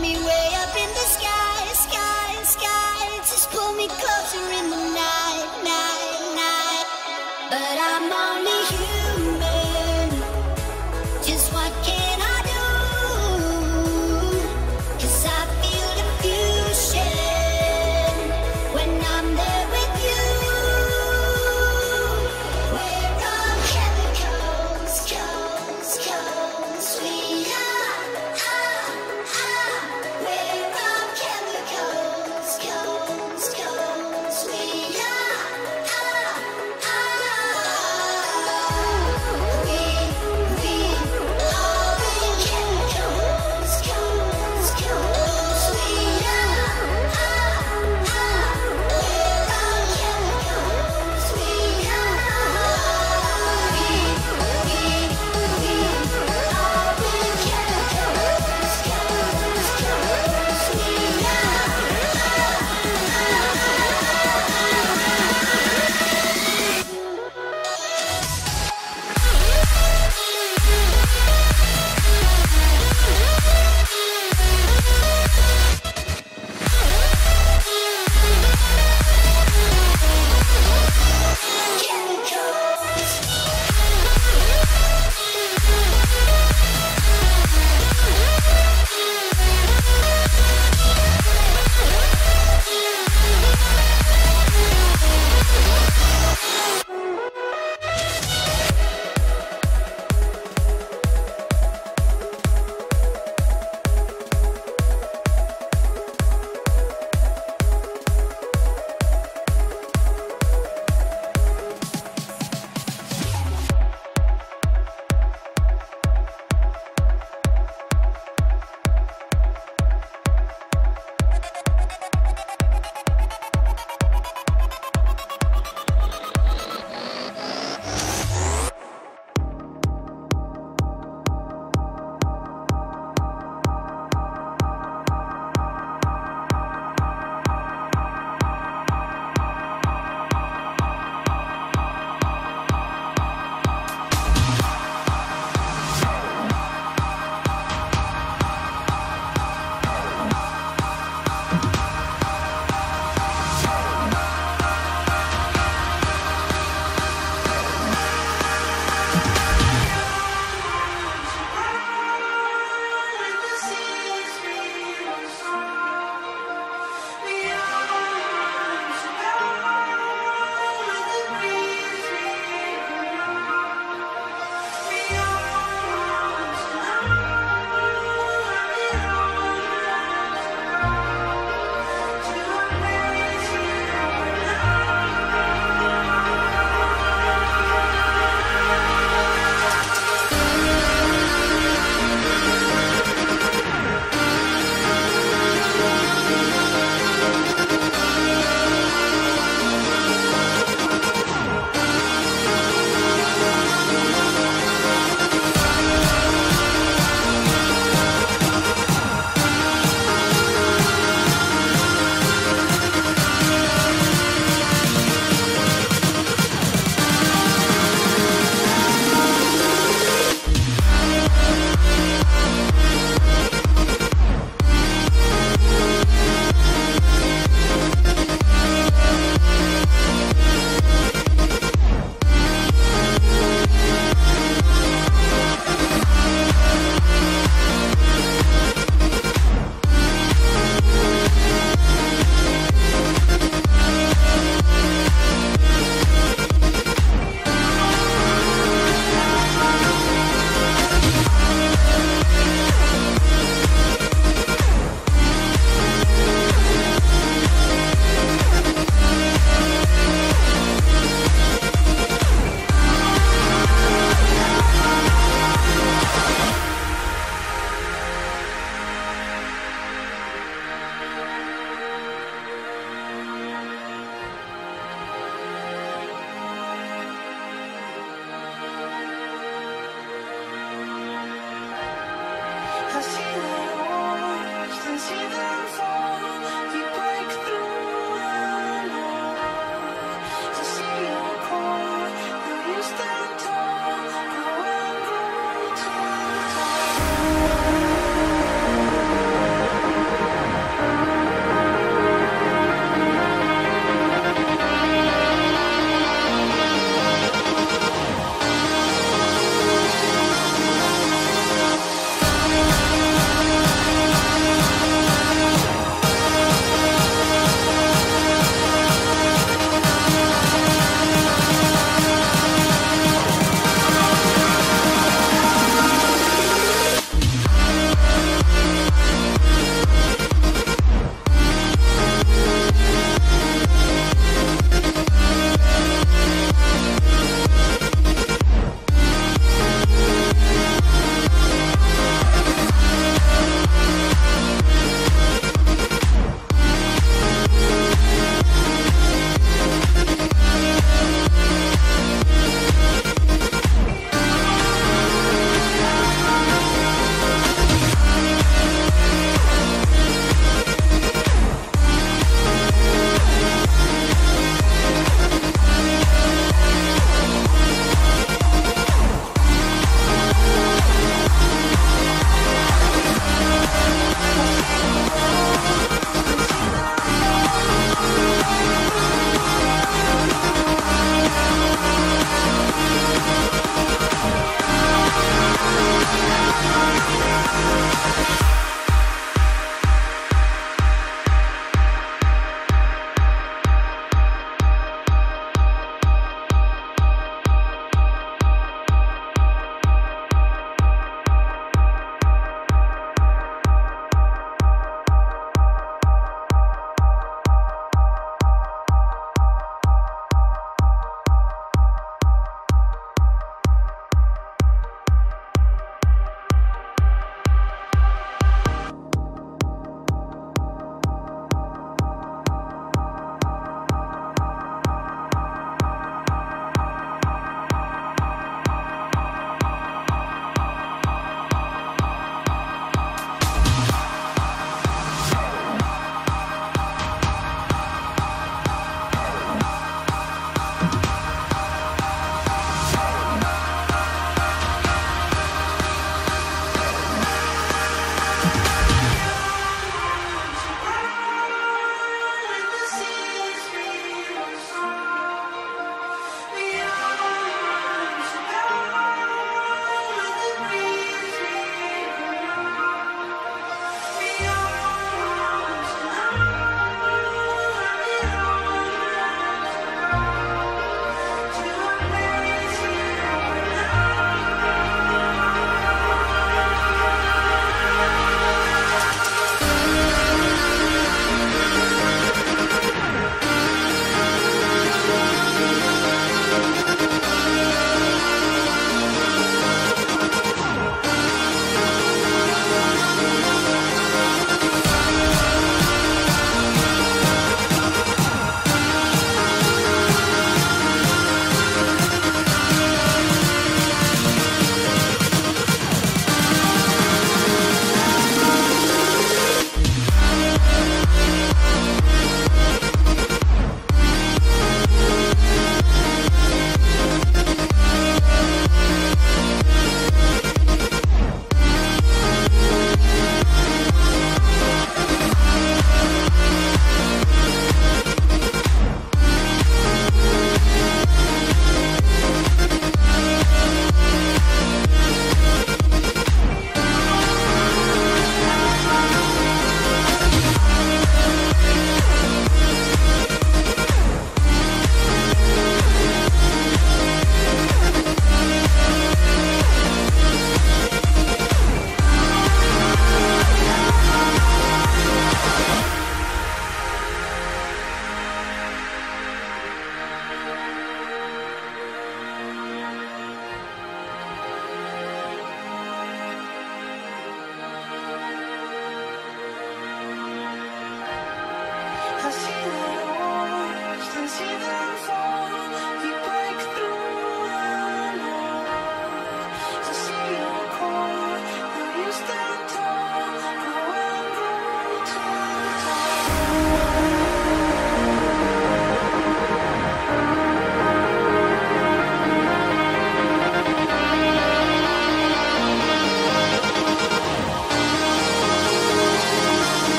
me way up in the sky, sky, sky. Just pull me closer in the night, night, night. But I'm only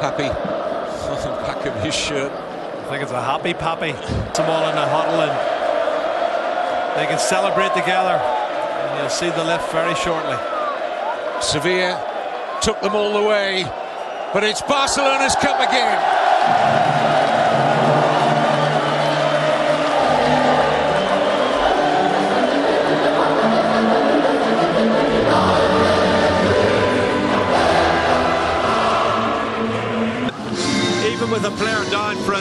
Happy on the back of his shirt. I think it's a happy pappy. Them all in the huddle and they can celebrate together. And you'll see the lift very shortly. Sevilla took them all the way, but it's Barcelona's cup again.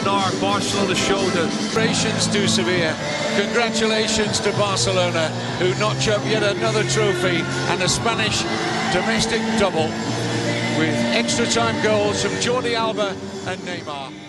Hour, Barcelona showed it. Congratulations to Sevilla. Congratulations to Barcelona, who notch up yet another trophy and a Spanish domestic double with extra time goals from Jordi Alba and Neymar.